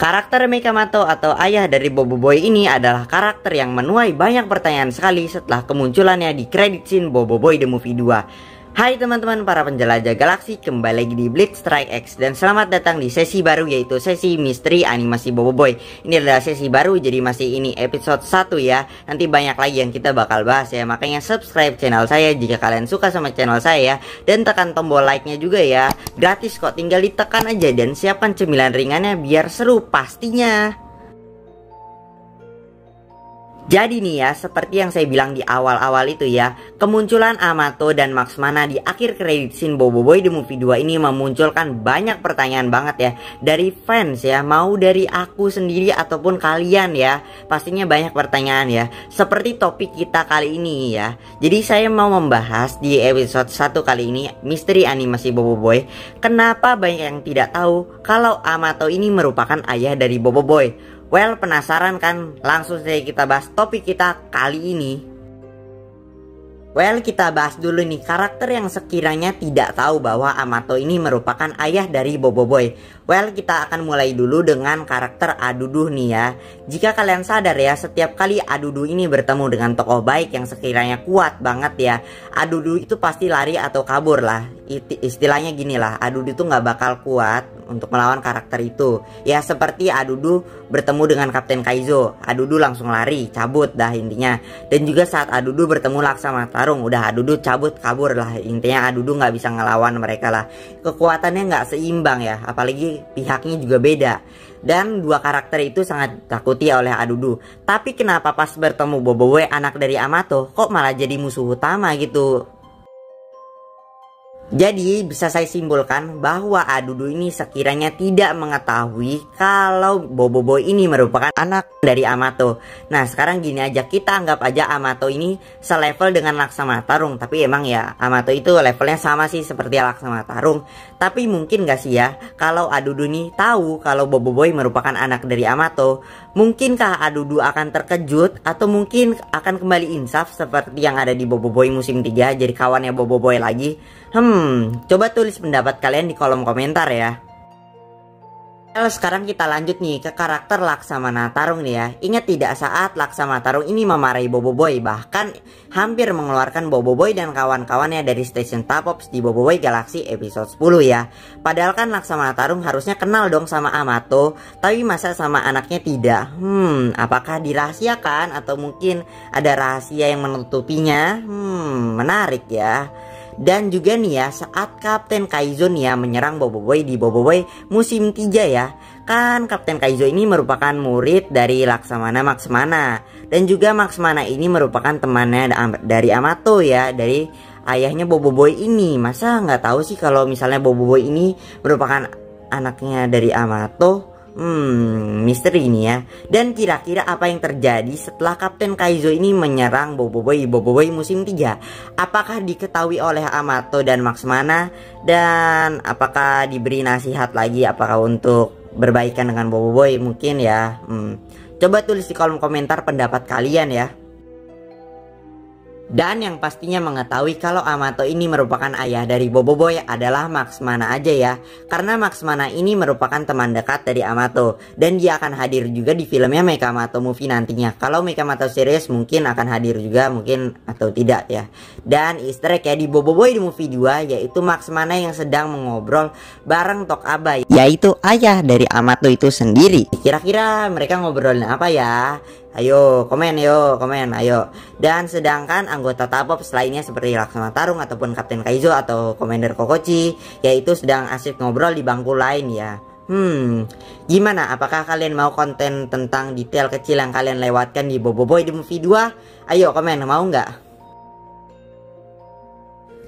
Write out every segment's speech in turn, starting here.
Karakter Mikamato atau ayah dari Bobo Boy ini adalah karakter yang menuai banyak pertanyaan sekali setelah kemunculannya di credit scene Bobo Boy The Movie 2. Hai teman-teman para penjelajah galaksi, kembali lagi di Blitz Strike X dan selamat datang di sesi baru yaitu sesi misteri animasi Bobo Boy. Ini adalah sesi baru jadi masih ini episode 1 ya. Nanti banyak lagi yang kita bakal bahas ya. Makanya subscribe channel saya jika kalian suka sama channel saya dan tekan tombol like-nya juga ya. Gratis kok, tinggal ditekan aja dan siapkan cemilan ringannya biar seru pastinya. Jadi nih ya, seperti yang saya bilang di awal-awal itu ya, kemunculan Amato dan Max Mana di akhir kredit scene Bobo Boy The Movie 2 ini memunculkan banyak pertanyaan banget ya dari fans ya, mau dari aku sendiri ataupun kalian ya. Pastinya banyak pertanyaan ya, seperti topik kita kali ini ya. Jadi saya mau membahas di episode 1 kali ini misteri animasi Bobo Boy. Kenapa banyak yang tidak tahu kalau Amato ini merupakan ayah dari Bobo Boy? Well, penasaran kan? Langsung saja kita bahas topik kita kali ini. Well, kita bahas dulu nih karakter yang sekiranya tidak tahu bahwa Amato ini merupakan ayah dari Bobo Boy. Well, kita akan mulai dulu dengan karakter Adudu nih ya. Jika kalian sadar ya, setiap kali Adudu ini bertemu dengan tokoh baik yang sekiranya kuat banget ya, Adudu itu pasti lari atau kabur lah. Istilahnya gini lah, Adudu itu nggak bakal kuat untuk melawan karakter itu. Ya seperti Adudu bertemu dengan Kapten Kaizo, Adudu langsung lari, cabut dah intinya. Dan juga saat Adudu bertemu Laksama Tarung, udah Adudu cabut kabur lah. Intinya Adudu nggak bisa ngelawan mereka lah. Kekuatannya nggak seimbang ya, apalagi pihaknya juga beda. Dan dua karakter itu sangat takuti oleh Adudu. Tapi kenapa pas bertemu Bobowe anak dari Amato kok malah jadi musuh utama gitu? Jadi bisa saya simpulkan bahwa Adudu ini sekiranya tidak mengetahui kalau Bobo Boy ini merupakan anak dari Amato. Nah sekarang gini aja kita anggap aja Amato ini selevel dengan Laksama Tarung. Tapi emang ya Amato itu levelnya sama sih seperti Laksama Tarung. Tapi mungkin gak sih ya kalau Adudu ini tahu kalau Bobo Boy merupakan anak dari Amato. Mungkinkah Adudu akan terkejut atau mungkin akan kembali insaf seperti yang ada di Bobo Boy musim 3 jadi kawannya Bobo Boy lagi? Hmm, coba tulis pendapat kalian di kolom komentar ya. Well, sekarang kita lanjut nih ke karakter Laksamana Tarung nih ya. Ingat tidak saat Laksamana Tarung ini memarahi Bobo Boy bahkan hampir mengeluarkan Bobo Boy dan kawan-kawannya dari Station Tapops di Bobo Boy Galaxy episode 10 ya. Padahal kan Laksamana Tarung harusnya kenal dong sama Amato, tapi masa sama anaknya tidak? Hmm, apakah dirahasiakan atau mungkin ada rahasia yang menutupinya? Hmm, menarik ya. Dan juga nih ya saat Kapten Kaizo nih ya menyerang Bobo Boy di Bobo Boy musim 3 ya. Kan Kapten Kaizo ini merupakan murid dari Laksamana Maksmana Dan juga Maksmana ini merupakan temannya dari Amato ya Dari ayahnya Bobo Boy ini. Masa nggak tahu sih kalau misalnya Bobo Boy ini merupakan anaknya dari Amato? Hmm, misteri ini ya. Dan kira-kira apa yang terjadi setelah Kapten Kaizo ini menyerang Boboiboy Boboiboy musim 3? Apakah diketahui oleh Amato dan Max Mana? Dan apakah diberi nasihat lagi apakah untuk berbaikan dengan Boboiboy? Mungkin ya. Hmm. Coba tulis di kolom komentar pendapat kalian ya. Dan yang pastinya mengetahui kalau Amato ini merupakan ayah dari Bobo Boy adalah Max Mana aja ya. Karena Max Mana ini merupakan teman dekat dari Amato. Dan dia akan hadir juga di filmnya Mekamato Movie nantinya. Kalau Mekamato series mungkin akan hadir juga mungkin atau tidak ya. Dan easter egg ya di Bobo Boy di movie 2 yaitu Max Mana yang sedang mengobrol bareng Tok Abai. Yaitu ayah dari Amato itu sendiri. Kira-kira mereka ngobrolin apa ya? Ayo komen yo komen ayo Dan sedangkan anggota Tapops lainnya seperti Laksana Tarung ataupun Kapten Kaizo atau Commander Kokochi Yaitu sedang asik ngobrol di bangku lain ya Hmm, gimana? Apakah kalian mau konten tentang detail kecil yang kalian lewatkan di Bobo Boy di movie 2? Ayo komen, mau nggak?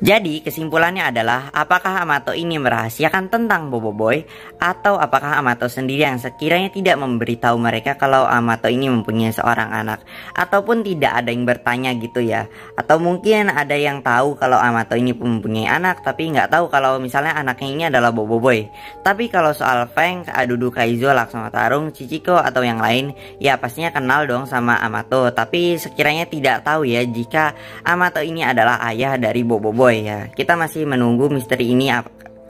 Jadi kesimpulannya adalah apakah Amato ini merahasiakan tentang Bobo Boy atau apakah Amato sendiri yang sekiranya tidak memberitahu mereka kalau Amato ini mempunyai seorang anak? Ataupun tidak ada yang bertanya gitu ya? Atau mungkin ada yang tahu kalau Amato ini mempunyai anak tapi nggak tahu kalau misalnya anaknya ini adalah Bobo Boy. Tapi kalau soal Feng, Adudu Kaizo, Laksana Tarung, Chichiko atau yang lain ya pastinya kenal dong sama Amato. Tapi sekiranya tidak tahu ya jika Amato ini adalah ayah dari Bobo Boy ya. Kita masih menunggu misteri ini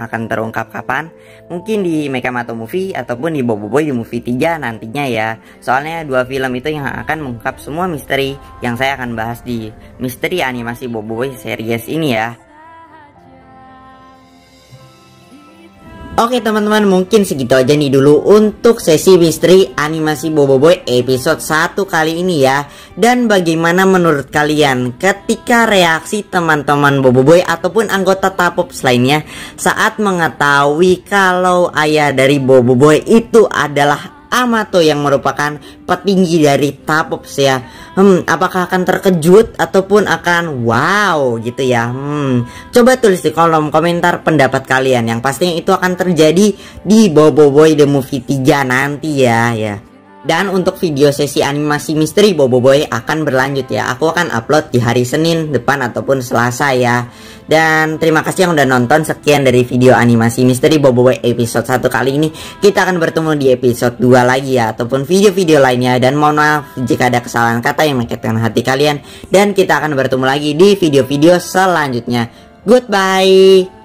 akan terungkap kapan. Mungkin di Mekamato Movie ataupun di Boboiboy di Movie 3 nantinya ya. Soalnya dua film itu yang akan mengungkap semua misteri yang saya akan bahas di misteri animasi Boboiboy series ini ya Oke teman-teman mungkin segitu aja nih dulu untuk sesi misteri animasi Boboiboy episode 1 kali ini ya. Dan bagaimana menurut kalian ketika reaksi teman-teman Boboiboy ataupun anggota Tapops lainnya Saat mengetahui kalau ayah dari Boboiboy itu adalah Amato yang merupakan petinggi dari Tapops ya. Hmm, apakah akan terkejut ataupun akan wow gitu ya? Hmm, coba tulis di kolom komentar pendapat kalian. Yang pastinya itu akan terjadi di Bobo Boy The Movie 3 nanti ya ya dan untuk video sesi animasi misteri Bobo Boy akan berlanjut ya. Aku akan upload di hari Senin depan ataupun Selasa ya. Dan terima kasih yang udah nonton. Sekian dari video animasi misteri Bobo Boy episode 1 kali ini. Kita akan bertemu di episode 2 lagi ya Ataupun video-video lainnya. Dan mohon maaf jika ada kesalahan kata yang menyakitkan hati kalian. Dan kita akan bertemu lagi di video-video selanjutnya. Goodbye